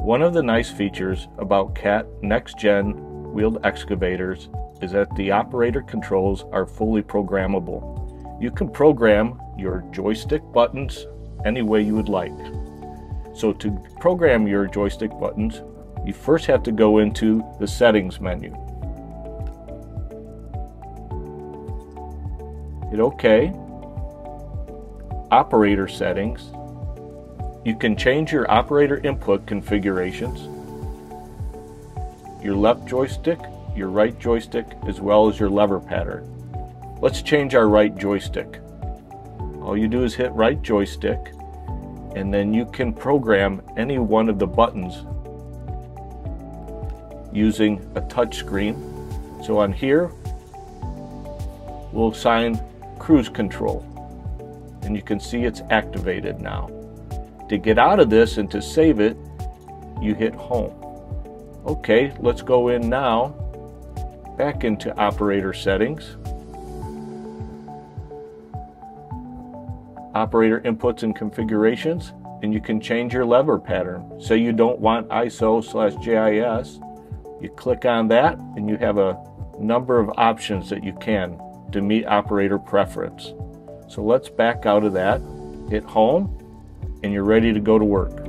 One of the nice features about CAT next gen wheeled excavators is that the operator controls are fully programmable. You can program your joystick buttons any way you would like. So to program your joystick buttons, you first have to go into the settings menu. Hit OK. Operator settings. You can change your operator input configurations, your left joystick, your right joystick, as well as your lever pattern. Let's change our right joystick. All you do is hit right joystick and then you can program any one of the buttons using a touch screen. So on here, we'll assign cruise control and you can see it's activated now. To get out of this and to save it, you hit home. Okay, let's go in now back into operator settings. Operator inputs and configurations, and you can change your lever pattern. Say you don't want ISO slash JIS, you click on that and you have a number of options that you can to meet operator preference. So let's back out of that, hit home, and you're ready to go to work.